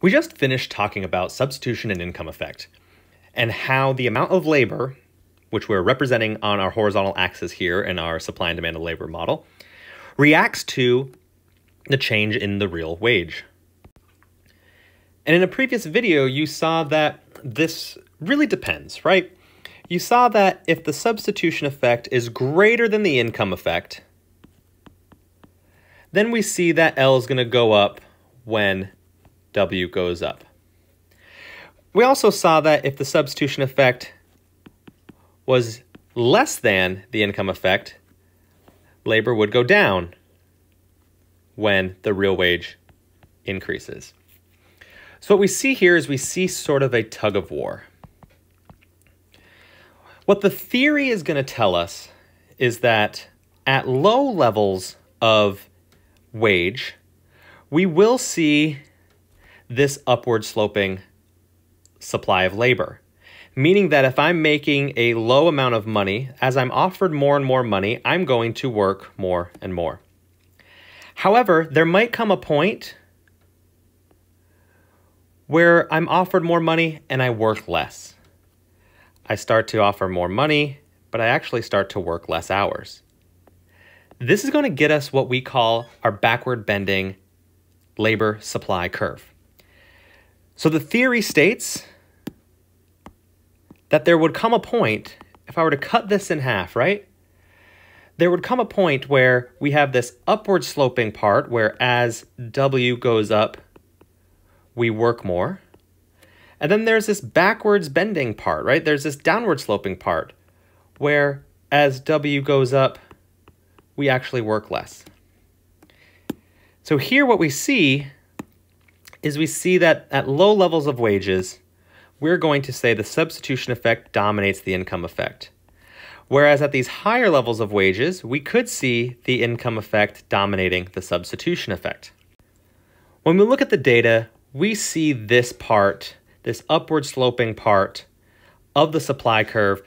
We just finished talking about substitution and income effect and how the amount of labor, which we're representing on our horizontal axis here in our supply and demand of labor model, reacts to the change in the real wage. And in a previous video, you saw that this really depends, right? You saw that if the substitution effect is greater than the income effect, then we see that L is going to go up when W goes up. We also saw that if the substitution effect was less than the income effect, labor would go down when the real wage increases. So what we see here is we see sort of a tug of war. What the theory is going to tell us is that at low levels of wage, we will see this upward sloping supply of labor. Meaning that if I'm making a low amount of money, as I'm offered more and more money, I'm going to work more and more. However, there might come a point where I'm offered more money and I work less. I start to offer more money, but I actually start to work less hours. This is going to get us what we call our backward bending labor supply curve. So the theory states that there would come a point, if I were to cut this in half, right? There would come a point where we have this upward sloping part where as W goes up, we work more. And then there's this backwards bending part, right? There's this downward sloping part where as W goes up, we actually work less. So here what we see is we see that at low levels of wages, we're going to say the substitution effect dominates the income effect. Whereas at these higher levels of wages, we could see the income effect dominating the substitution effect. When we look at the data, we see this part, this upward sloping part of the supply curve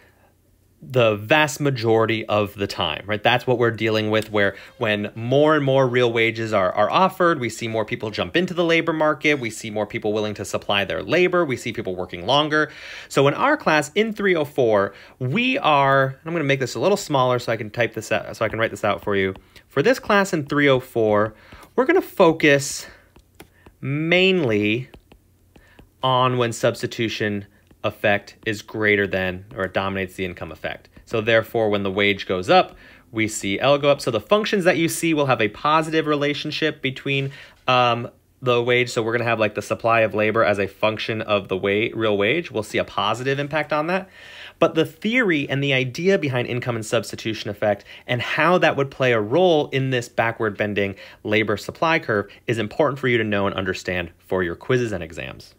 the vast majority of the time, right? That's what we're dealing with where when more and more real wages are, are offered, we see more people jump into the labor market, we see more people willing to supply their labor, we see people working longer. So in our class in 304, we are, I'm gonna make this a little smaller so I can type this out, so I can write this out for you. For this class in 304, we're gonna focus mainly on when substitution effect is greater than or it dominates the income effect. So therefore, when the wage goes up, we see L go up. So the functions that you see will have a positive relationship between um, the wage. So we're going to have like the supply of labor as a function of the wa- real wage. We'll see a positive impact on that. But the theory and the idea behind income and substitution effect and how that would play a role in this backward bending labor supply curve is important for you to know and understand for your quizzes and exams.